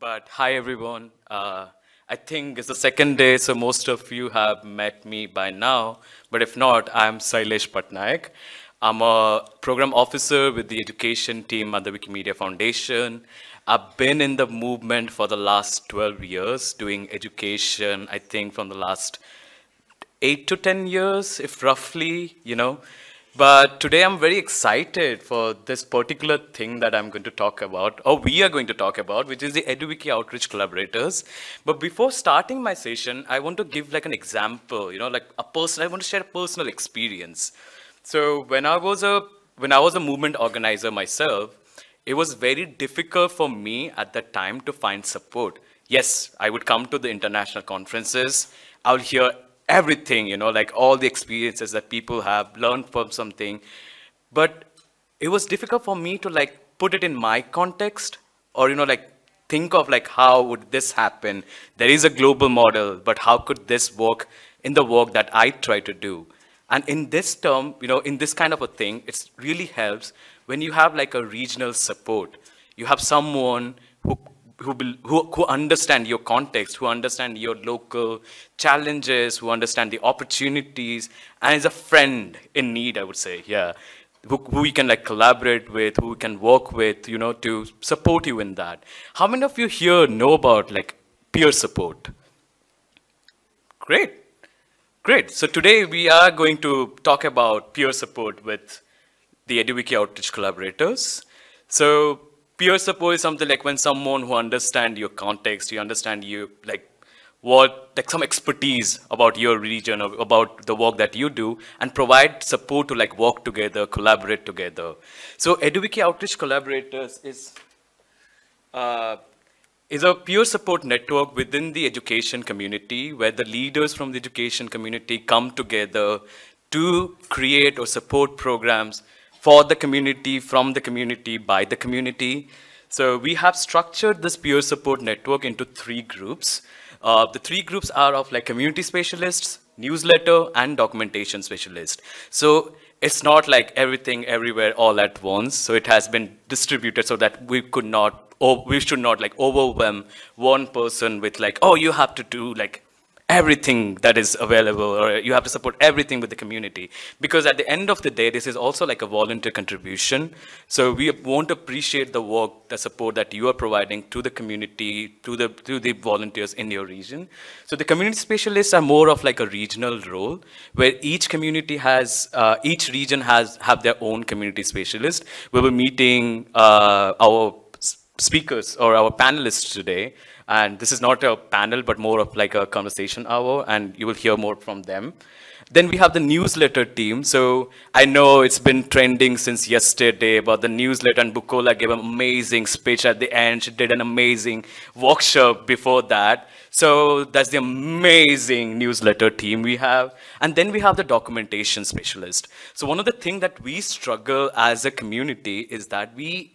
But hi, everyone. Uh, I think it's the second day, so most of you have met me by now. But if not, I'm Sailesh Patnaik. I'm a program officer with the education team at the Wikimedia Foundation. I've been in the movement for the last 12 years, doing education, I think, from the last eight to 10 years, if roughly, you know. But today I'm very excited for this particular thing that I'm going to talk about, or we are going to talk about, which is the EduWiki Outreach Collaborators. But before starting my session, I want to give like an example, you know, like a person, I want to share a personal experience. So when I was a, when I was a movement organizer myself, it was very difficult for me at that time to find support. Yes, I would come to the international conferences. I'll hear everything, you know, like all the experiences that people have learned from something. But it was difficult for me to like put it in my context or, you know, like think of like how would this happen? There is a global model, but how could this work in the work that I try to do? And in this term, you know, in this kind of a thing, it really helps when you have like a regional support. You have someone who who, who, who understand your context, who understand your local challenges, who understand the opportunities, and is a friend in need, I would say, yeah. Who, who we can like collaborate with, who we can work with, you know, to support you in that. How many of you here know about like peer support? Great, great. So today we are going to talk about peer support with the EduWiki Outreach collaborators. So peer support is something like when someone who understand your context, you understand you like what like some expertise about your region or about the work that you do and provide support to like work together, collaborate together. So EduWiki Outreach Collaborators is uh, is a peer support network within the education community where the leaders from the education community come together to create or support programs for the community, from the community, by the community. So we have structured this peer support network into three groups. Uh, the three groups are of like community specialists, newsletter, and documentation specialist. So it's not like everything everywhere all at once. So it has been distributed so that we could not, or we should not like overwhelm one person with like, oh, you have to do like everything that is available or you have to support everything with the community. Because at the end of the day this is also like a volunteer contribution. So we won't appreciate the work the support that you are providing to the community to the to the volunteers in your region. So the community specialists are more of like a regional role where each community has uh, each region has have their own community specialist. We were meeting uh, our speakers or our panelists today and this is not a panel, but more of like a conversation hour, and you will hear more from them. Then we have the newsletter team. So I know it's been trending since yesterday about the newsletter, and Bukola gave an amazing speech at the end. She did an amazing workshop before that. So that's the amazing newsletter team we have. And then we have the documentation specialist. So one of the things that we struggle as a community is that we,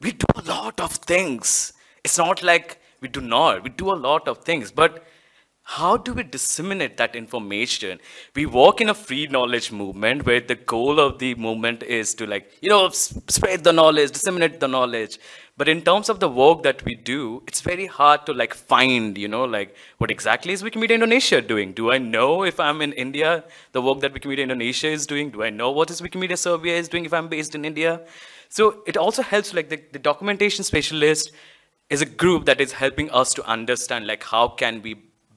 we do a lot of things. It's not like we do not. We do a lot of things. But how do we disseminate that information? We work in a free knowledge movement where the goal of the movement is to like, you know, spread the knowledge, disseminate the knowledge. But in terms of the work that we do, it's very hard to like find, you know, like what exactly is Wikimedia Indonesia doing? Do I know if I'm in India, the work that Wikimedia Indonesia is doing? Do I know what is Wikimedia Serbia is doing if I'm based in India? So it also helps like the, the documentation specialist is a group that is helping us to understand like how can we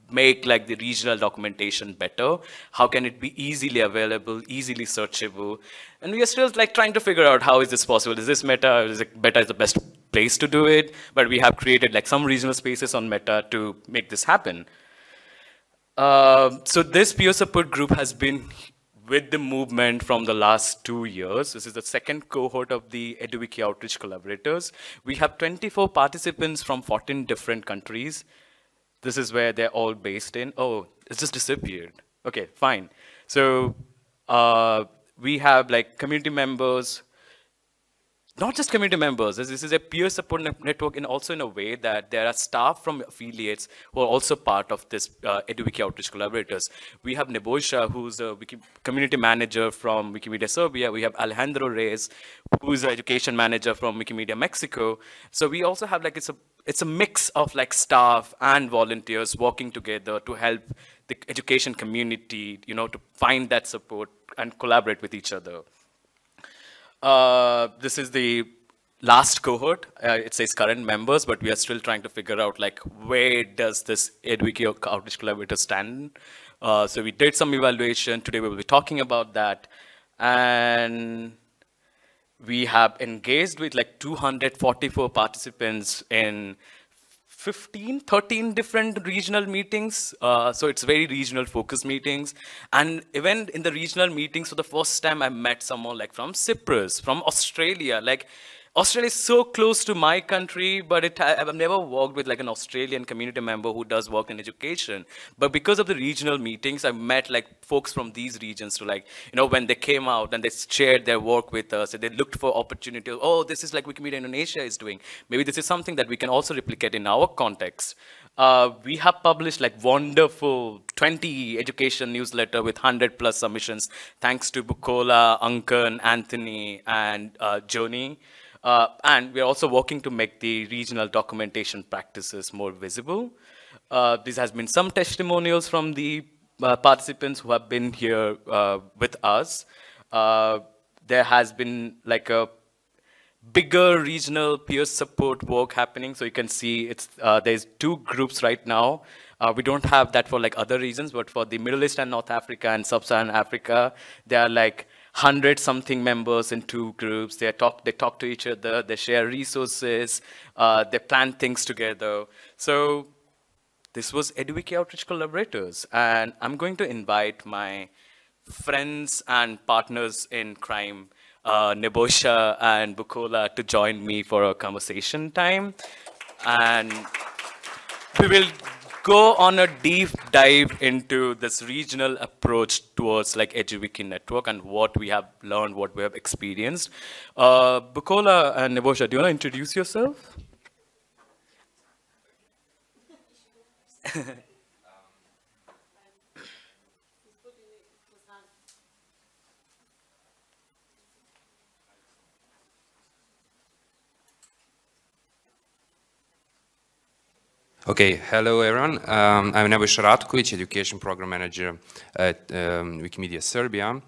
make like the regional documentation better? How can it be easily available easily searchable? And we are still like trying to figure out how is this possible? Is this meta is it meta is the best place to do it? But we have created like some regional spaces on meta to make this happen. Uh, so this peer support group has been with the movement from the last two years. This is the second cohort of the EduWiki Outreach Collaborators. We have 24 participants from 14 different countries. This is where they're all based in. Oh, it's just disappeared. Okay, fine. So uh, we have like community members. Not just community members. This is a peer support network, and also in a way that there are staff from affiliates who are also part of this uh, EduWiki outreach collaborators. We have Nebojsa, who's a Wiki community manager from Wikimedia Serbia. We have Alejandro Reyes, who's an education manager from Wikimedia Mexico. So we also have like it's a it's a mix of like staff and volunteers working together to help the education community, you know, to find that support and collaborate with each other. Uh, this is the last cohort. Uh, it says current members, but we are still trying to figure out like where does this EduWiki Outreach Collaborator stand. Uh, so we did some evaluation. Today we will be talking about that. And we have engaged with like 244 participants in 15, 13 different regional meetings. Uh, so it's very regional focus meetings. And even in the regional meetings, for the first time, I met someone like from Cyprus, from Australia. Like Australia is so close to my country, but it, I've never worked with like an Australian community member who does work in education. But because of the regional meetings, I met like folks from these regions to like, you know, when they came out and they shared their work with us and they looked for opportunities. Oh, this is like Wikimedia Indonesia is doing. Maybe this is something that we can also replicate in our context. Uh, we have published like wonderful 20 education newsletter with 100 plus submissions, thanks to Bukola, Ankan, Anthony, and uh, Joni. Uh, and we're also working to make the regional documentation practices more visible. Uh, this has been some testimonials from the uh, participants who have been here uh, with us. Uh, there has been like a bigger regional peer support work happening. So you can see it's uh, there's two groups right now. we don't have that for like other reasons, but for the Middle East and North Africa and Sub-Saharan Africa, they are like hundred something members in two groups. They talk, they talk to each other, they share resources, uh, they plan things together. So this was EduWiki Outreach Collaborators, and I'm going to invite my friends and partners in crime, uh, Nebojsa and Bukola, to join me for a conversation time. And we will go on a deep dive into this regional approach towards like EduWiki network and what we have learned, what we have experienced. Uh, Bukola and Nebojsa, do you want to introduce yourself? Okay, hello everyone. Um, I'm Nebojsa Ratkovic, Education Program Manager at um, Wikimedia Serbia.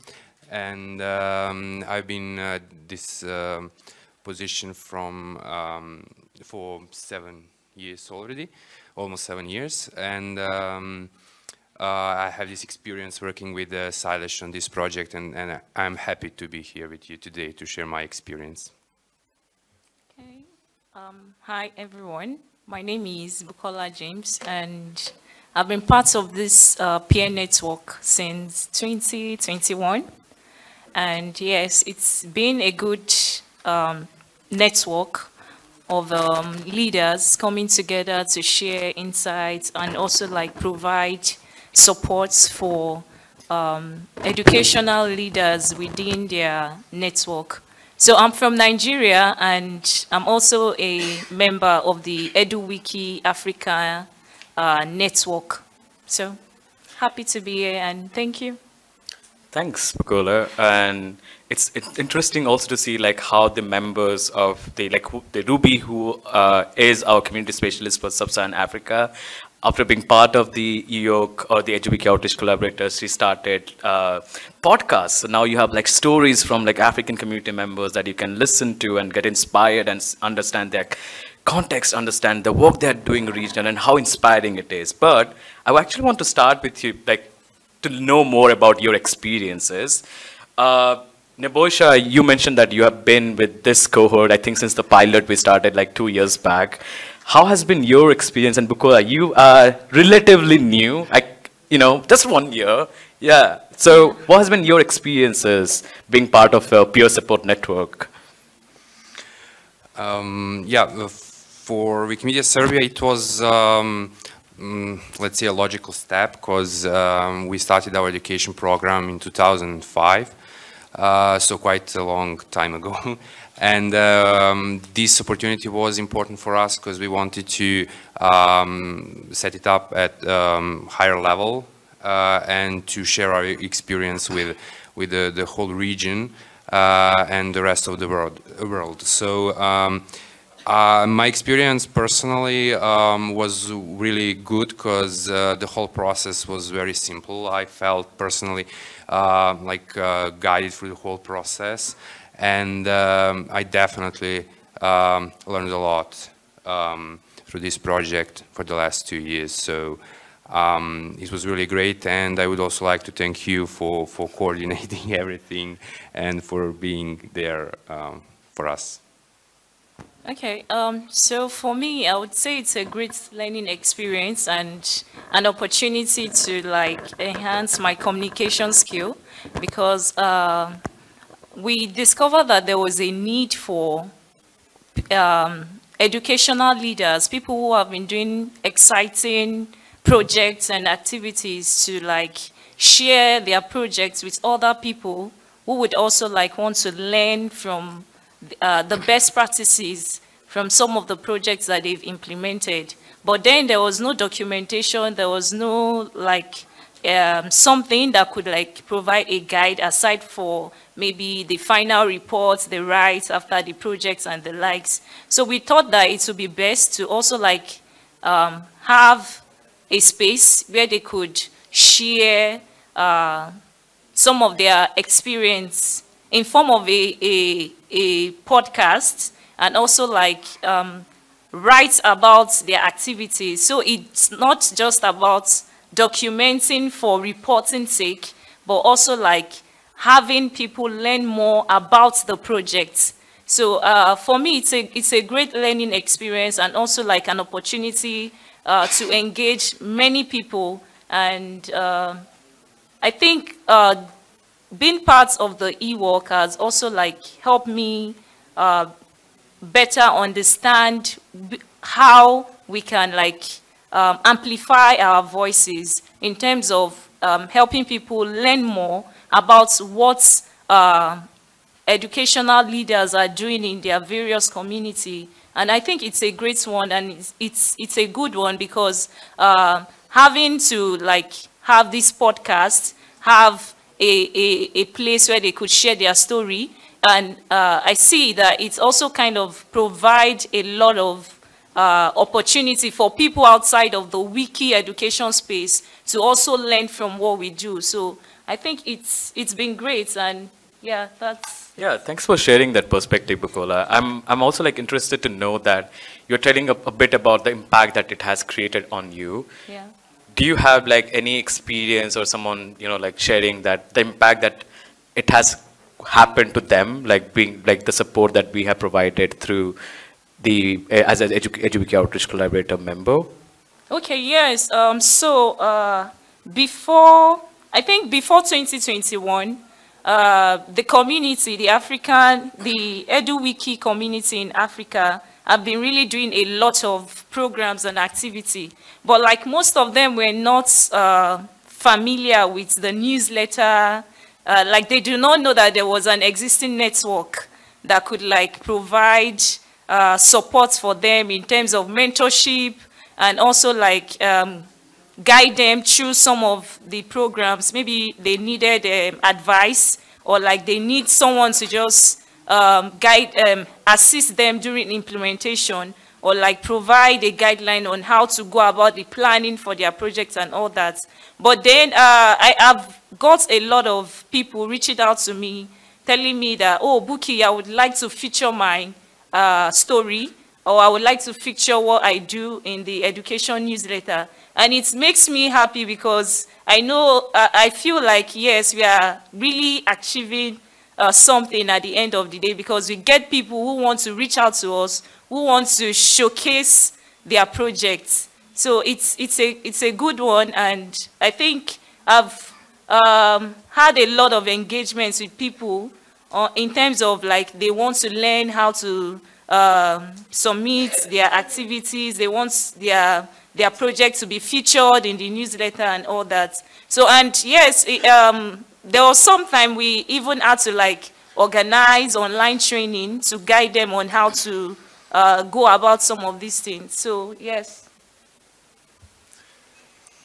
And um, I've been uh, this uh, position from um, for seven years already, almost seven years. And um, uh, I have this experience working with uh, on this project, and, and I'm happy to be here with you today to share my experience. Okay. Um, hi, everyone. My name is Bukola James, and I've been part of this uh, peer network since 2021. And yes, it's been a good um, network of um, leaders coming together to share insights and also like provide supports for um, educational leaders within their network. So I'm from Nigeria and I'm also a member of the EduWiki Africa uh, network. So happy to be here and thank you. Thanks, Bukola. And it's, it's interesting also to see like how the members of the like the Ruby, who uh, is our community specialist for Sub-Saharan Africa, after being part of the EOC or the EduWiki Outreach Collaborators, she started uh, podcasts. So now you have like stories from like African community members that you can listen to and get inspired and understand their context, understand the work they're doing regional and how inspiring it is. But I actually want to start with you, like to know more about your experiences. Uh, Nebojsa, you mentioned that you have been with this cohort, I think since the pilot we started like two years back. How has been your experience? And Bukola, you are relatively new, like, you know, just one year. Yeah. So what has been your experiences being part of a peer support network? Um, yeah, for Wikimedia Serbia, it was, um, mm, let's say, a logical step because um, we started our education program in 2005. uh, so quite a long time ago. and um, this opportunity was important for us because we wanted to um, set it up at um, higher level uh, and to share our experience with, with the, the whole region uh, and the rest of the world. world. So um, uh, my experience personally um, was really good because uh, the whole process was very simple. I felt personally uh, like uh, guided through the whole process and um, I definitely um, learned a lot um, through this project for the last two years. So um, it was really great and I would also like to thank you for, for coordinating everything and for being there um, for us. Okay, um, so for me, I would say it's a great learning experience and an opportunity to like enhance my communication skill because uh, we discovered that there was a need for um, educational leaders, people who have been doing exciting projects and activities to like share their projects with other people who would also like want to learn from uh, the best practices from some of the projects that they've implemented. But then there was no documentation, there was no like um, something that could like provide a guide aside for maybe the final reports, the writes after the projects and the likes. So we thought that it would be best to also like um, have a space where they could share uh, some of their experience in form of a, a, a podcast and also like um, write about their activities. So it's not just about documenting for reporting sake, but also like having people learn more about the project. So uh, for me, it's a, it's a great learning experience and also like an opportunity uh, to engage many people. And uh, I think uh, being part of the e-work has also like helped me uh, better understand how we can like um, amplify our voices in terms of um, helping people learn more about what uh, educational leaders are doing in their various community. And I think it's a great one and it's, it's, it's a good one because uh, having to like have this podcast, have a, a, a place where they could share their story, and uh, I see that it also kind of provide a lot of uh, opportunity for people outside of the wiki education space to also learn from what we do. So I think it's it's been great, and yeah, that's. Yeah, thanks for sharing that perspective, Bukola. I'm I'm also like interested to know that you're telling a, a bit about the impact that it has created on you. Yeah. Do you have like any experience or someone you know like sharing that the impact that it has happened to them, like being like the support that we have provided through the uh, as an edu Eduwiki Outreach Collaborator member? Okay, yes. Um, so uh, before, I think before 2021, uh, the community, the African, the EduWiki community in Africa have been really doing a lot of programs and activity. But like most of them were not uh, familiar with the newsletter, uh, like they do not know that there was an existing network that could like provide uh, support for them in terms of mentorship and also like um, guide them through some of the programs. Maybe they needed um, advice or like they need someone to just um, guide, um, assist them during implementation or like provide a guideline on how to go about the planning for their projects and all that. But then uh, I have got a lot of people reaching out to me telling me that, oh, Buki, I would like to feature my uh, story or I would like to feature what I do in the education newsletter. And it makes me happy because I know, uh, I feel like, yes, we are really achieving uh, something at the end of the day because we get people who want to reach out to us, who want to showcase their projects. So it's, it's, a, it's a good one and I think I've um, had a lot of engagements with people uh, in terms of like they want to learn how to um, submit their activities, they want their, their project to be featured in the newsletter and all that. So, and yes, it, um, there was some time we even had to like organize online training to guide them on how to uh, go about some of these things. So yes.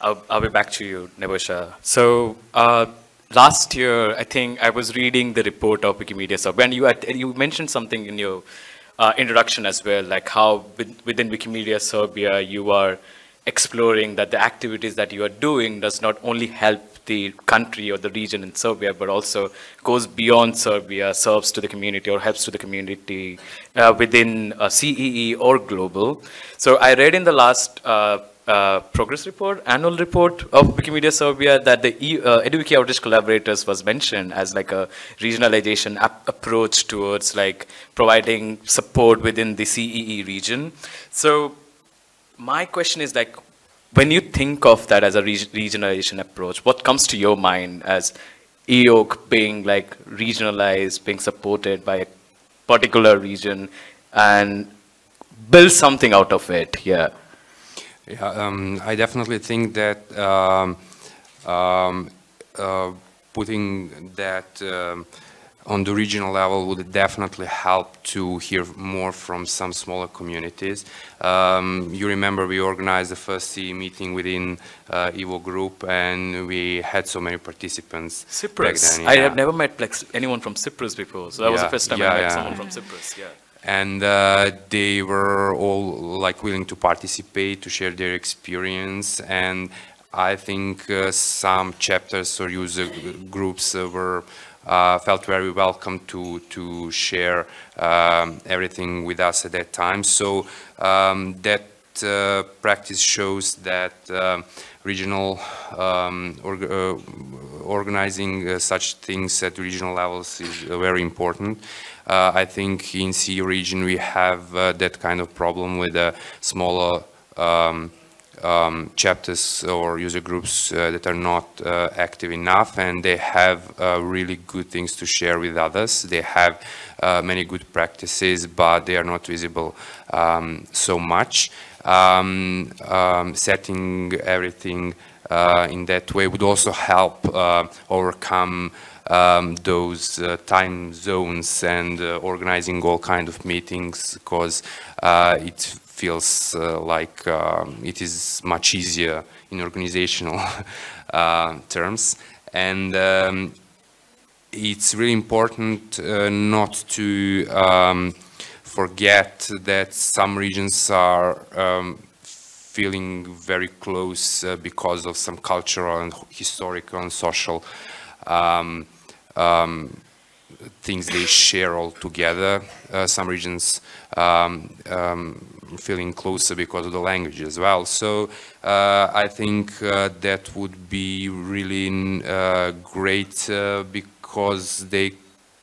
I'll, I'll be back to you, Nebojsa. So uh, last year, I think I was reading the report of Wikimedia Sub, and you, had, you mentioned something in your uh, introduction as well, like how within Wikimedia Serbia you are exploring that the activities that you are doing does not only help the country or the region in Serbia, but also goes beyond Serbia, serves to the community or helps to the community uh, within CEE or global. So I read in the last uh, progress report, annual report of Wikimedia Serbia that the uh, EduWiki Outreach Collaborators was mentioned as like a regionalization approach towards like providing support within the CEE region. So my question is like, when you think of that as a reg regionalization approach, what comes to your mind as EOC being like regionalized, being supported by a particular region and build something out of it, yeah. Yeah, um, I definitely think that um, um, uh, putting that um, on the regional level would definitely help to hear more from some smaller communities. Um, you remember we organized the first CE meeting within uh, Evo Group and we had so many participants. Cyprus. Then, yeah. I have never met like, anyone from Cyprus before, so that yeah, was the first time yeah, I met someone from Cyprus. Yeah and uh, they were all like willing to participate to share their experience. And I think uh, some chapters or user groups uh, were uh, felt very welcome to to share um, everything with us at that time. So um, that uh, practice shows that um, regional um, uh, organizing such things at regional levels is very important. Uh, I think in CE region we have uh, that kind of problem with a smaller um, um, chapters or user groups uh, that are not uh, active enough and they have uh, really good things to share with others. They have uh, many good practices, but they are not visible um, so much. Um, um, setting everything in that way would also help overcome um, those uh, time zones and uh, organizing all kind of meetings because uh, it feels uh, like um, it is much easier in organizational uh, terms. And um, it's really important uh, not to um, forget that some regions are um, feeling very close because of some cultural and historical and social um, um, things they share all together. Uh, some regions um, um, feeling closer because of the language as well. So uh, I think uh, that would be really uh, great uh, because they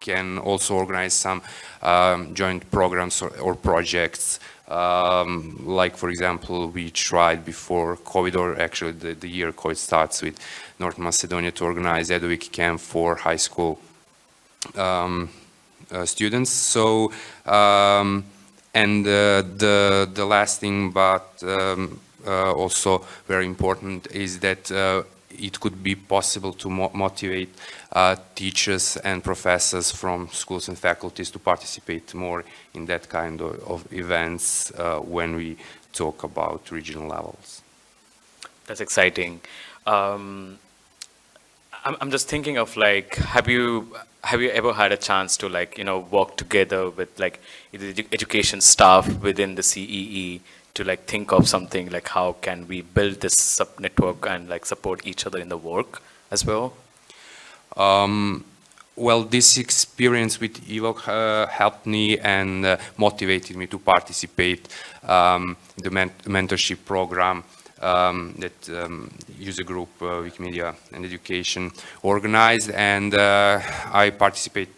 can also organize some um, joint programs or, or projects um, like for example we tried before COVID or actually the, the year COVID starts with North Macedonia to organize EduWiki camp for high school um, uh, students. So, um, and uh, the, the last thing, but um, uh, also very important, is that uh, it could be possible to mo motivate uh, teachers and professors from schools and faculties to participate more in that kind of, of events uh, when we talk about regional levels. That's exciting. Um, I'm, I'm just thinking of like, have you have you ever had a chance to like you know work together with like edu education staff within the CEE to like think of something like how can we build this sub network and like support each other in the work as well? Um, well, this experience with EVOC uh, helped me and uh, motivated me to participate um, in the men mentorship program um, that um, user group uh, Wikimedia and Education organized and uh, I participated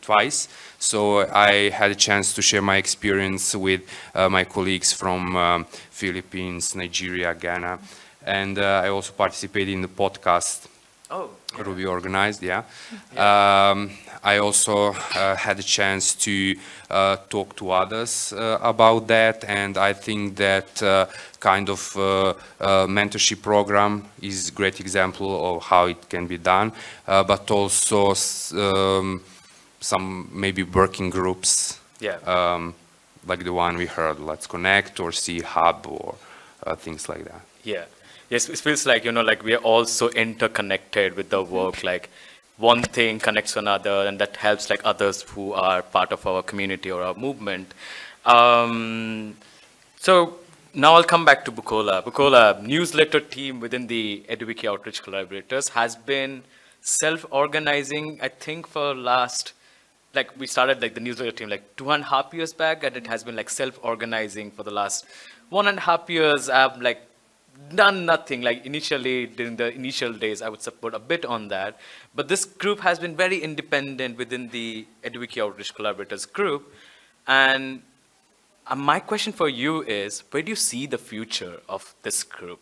twice. So I had a chance to share my experience with uh, my colleagues from um, Philippines, Nigeria, Ghana and uh, I also participated in the podcast Oh, Ruby organized, yeah. Um, I also uh, had a chance to uh, talk to others uh, about that, and I think that uh, kind of uh, uh, mentorship program is a great example of how it can be done, uh, but also um, some maybe working groups Yeah. um, like the one we heard, Let's Connect or CEE Hub or uh, things like that. Yeah. Yes, it feels like, you know, like we are all so interconnected with the work, like one thing connects another and that helps like others who are part of our community or our movement. Um, so now I'll come back to Bukola. Bukola, newsletter team within the EduWiki Outreach Collaborators has been self-organizing, I think for last, like we started like the newsletter team like two and a half years back and it has been like self-organizing for the last one and a half years. I've like done nothing. Like initially during the initial days i would support a bit on that. But this group has been very independent within the EduWiki outreach collaborators group. And uh, my question for you is where do you see the future of this group?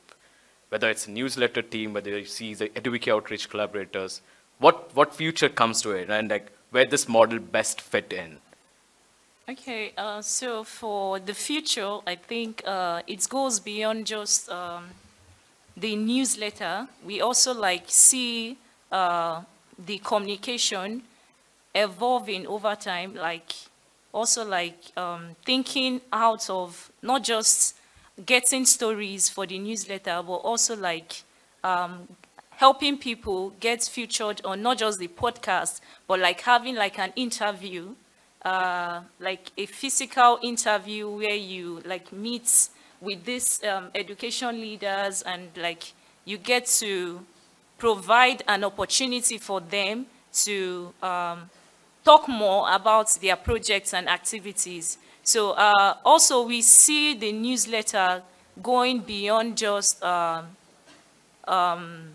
Whether it's a newsletter team whether you see the EduWiki outreach collaborators what what future comes to it? And like where this model best fit in Okay, uh, so for the future, I think uh, it goes beyond just um, the newsletter. We also like see uh, the communication evolving over time, like also like um, thinking out of not just getting stories for the newsletter, but also like um, helping people get featured on not just the podcast, but like having like an interview uh, like a physical interview where you like meet with these um, education leaders and like you get to provide an opportunity for them to um, talk more about their projects and activities. So uh, also we see the newsletter going beyond just um, um,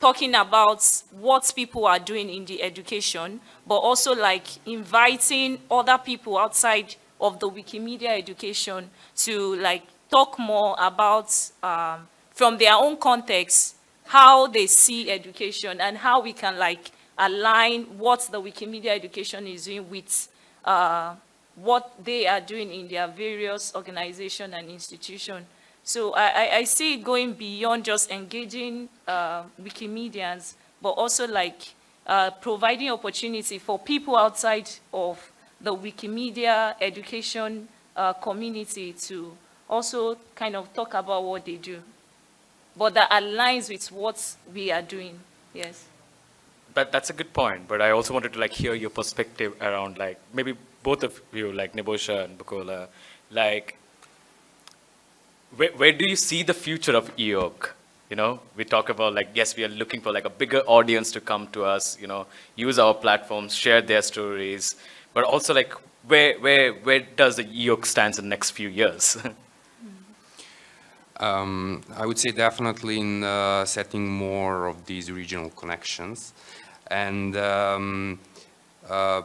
talking about what people are doing in the education, but also like inviting other people outside of the Wikimedia education to like talk more about um, from their own context how they see education and how we can like align what the Wikimedia education is doing with uh, what they are doing in their various organization and institution. So I, I, see it going beyond just engaging uh, Wikimedians, but also like uh, providing opportunity for people outside of the Wikimedia education uh, community to also kind of talk about what they do, but that aligns with what we are doing. Yes. But that's a good point. But I also wanted to like hear your perspective around like maybe both of you, like Nebojsa and Bukola, like where, where do you see the future of EOC? You know, we talk about like, yes, we are looking for like a bigger audience to come to us, you know, use our platforms, share their stories, but also like where, where, where does the EOC stands in the next few years? Um, I would say definitely in uh, setting more of these regional connections. And um, uh,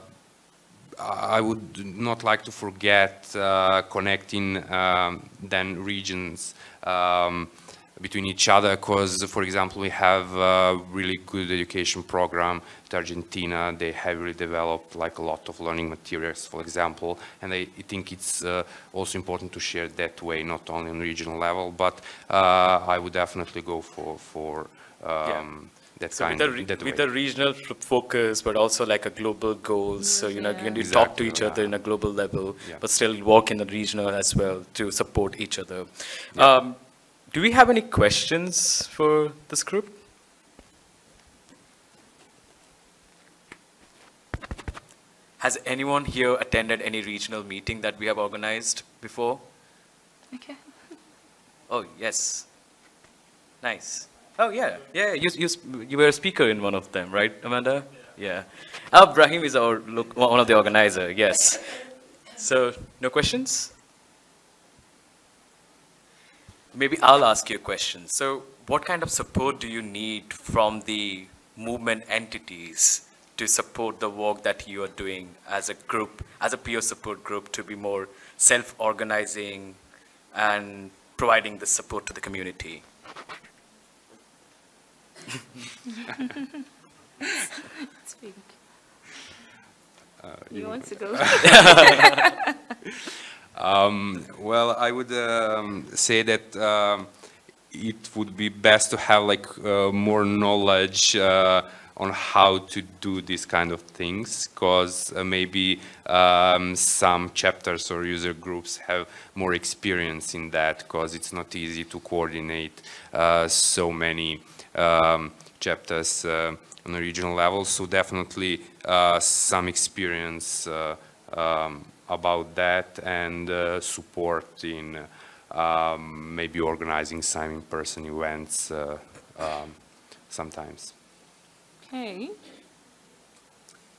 I would not like to forget uh, connecting um, then regions um, between each other because, for example, we have a really good education program at Argentina. They heavily developed like a lot of learning materials, for example, and I, think it's uh, also important to share that way, not only on regional level, but uh, I would definitely go for, for um, that So with kind the, re- that with way. the regional focus, but also like a global goals, so you know, Yeah. can you talk to each other in a global level, Yeah. but still work in the regional as well to support each other. Um, do we have any questions for this group? Has anyone here attended any regional meeting that we have organized before? Okay. Oh, yes. Nice. Oh, yeah. Yeah, you, you, you were a speaker in one of them, right, Amanda? Yeah. Ah, Brahim is our, look, one of the organizer, yes. So, no questions? Maybe I'll ask you a question. So, what kind of support do you need from the movement entities to support the work that you are doing as a group, as a peer support group, to be more self-organizing and providing the support to the community? Speak. Uh, You want to go? Um, well, I would um, say that um, it would be best to have like uh, more knowledge uh, on how to do these kind of things, because uh, maybe um, some chapters or user groups have more experience in that, because it's not easy to coordinate uh, so many um, chapters uh, on a regional level. So definitely uh, some experience uh, um, about that and uh, support in um, maybe organizing some in-person events um, sometimes. Okay.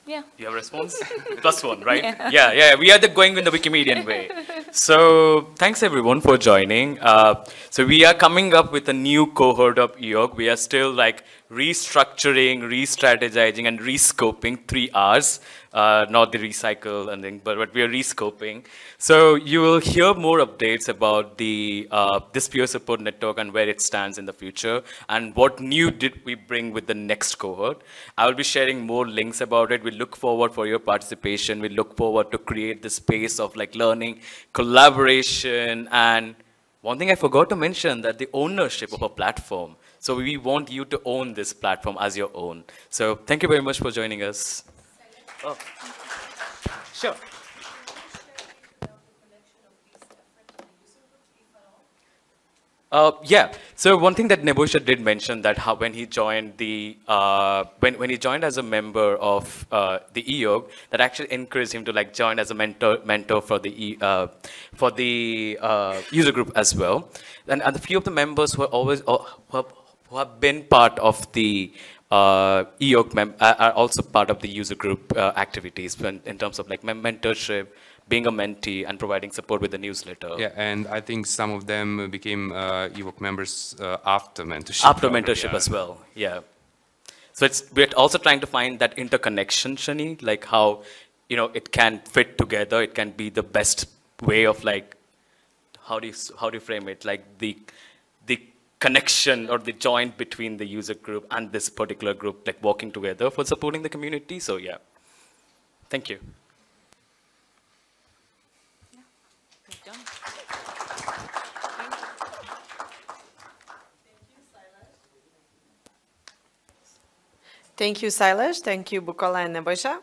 Yeah. You have a response? Plus one, right? Yeah. Yeah. yeah, We are the going in the Wikimedian way. So thanks everyone for joining. Uh, so we are coming up with a new cohort of EOC. We are still like restructuring, re-strategizing, and rescoping three R's. Uh, not the recycle and thing, but, but we are rescoping. So you will hear more updates about the uh, this peer support network and where it stands in the future, and what new did we bring with the next cohort. I will be sharing more links about it. We look forward for your participation. We look forward to create the space of like learning, collaboration, and one thing I forgot to mention that the ownership of a platform. So we want you to own this platform as your own. So thank you very much for joining us. Oh. Sure. Uh, yeah. So one thing that Nebojsa did mention that how when he joined the uh, when when he joined as a member of uh, the EOC, that actually encouraged him to like join as a mentor mentor for the e, uh, for the uh, user group as well. And, and a few of the members who are always who have, who have been part of the uh, EOC mem- are also part of the user group uh, activities when, in terms of like mem- mentorship, being a mentee, and providing support with the newsletter. Yeah, and I think some of them became uh, EVOC members uh, after mentorship. after mentorship yeah. as well yeah so it's we're also trying to find that interconnection shani like how you know it can fit together it can be the best way of like how do you how do you frame it like the connection or the joint between the user group and this particular group like working together for supporting the community so yeah thank you Thank you, Sailesh. Thank you, Bukola and Nebojsa.